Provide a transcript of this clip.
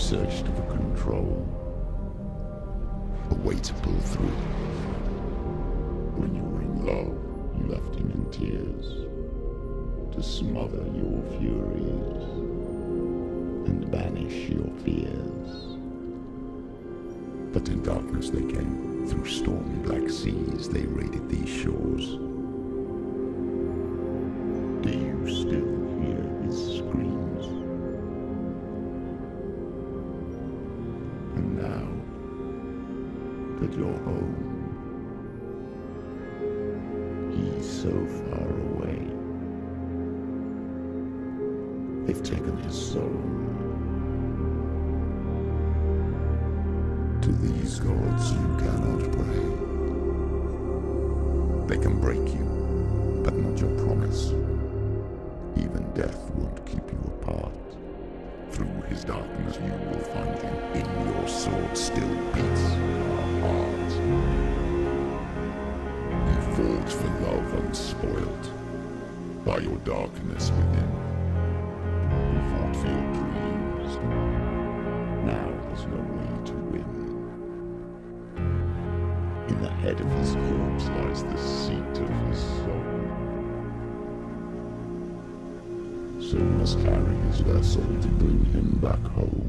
searched for control. A way to pull through. When you were in love, you left him in tears. To smother your furies. And banish your fears. But in darkness they came. Through stormy black seas they raided these shores. Do you still now that you're home, he's so far away. They've taken his soul. To these gods you cannot pray. They can break you, but not your promise. Even death won't keep you apart. Through his darkness you will find him. In sword still beats a heart. You fought for love unspoiled by your darkness within. You fought for your dreams. Now there's no way to win. In the head of his corpse lies the seat of his soul. So must carry his vessel to bring him back home.